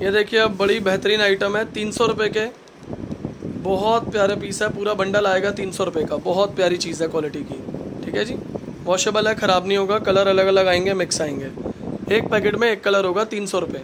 ये देखिए, अब बड़ी बेहतरीन आइटम है, तीन सौ रुपये के। बहुत प्यारे पीस है, पूरा बंडल आएगा तीन सौ रुपये का। बहुत प्यारी चीज़ है क्वालिटी की। ठीक है जी? वॉशेबल है, ख़राब नहीं होगा कलर अलग अलग आएँगे मिक्स आएँगे। एक पैकेट में एक कलर होगा तीन सौ रुपये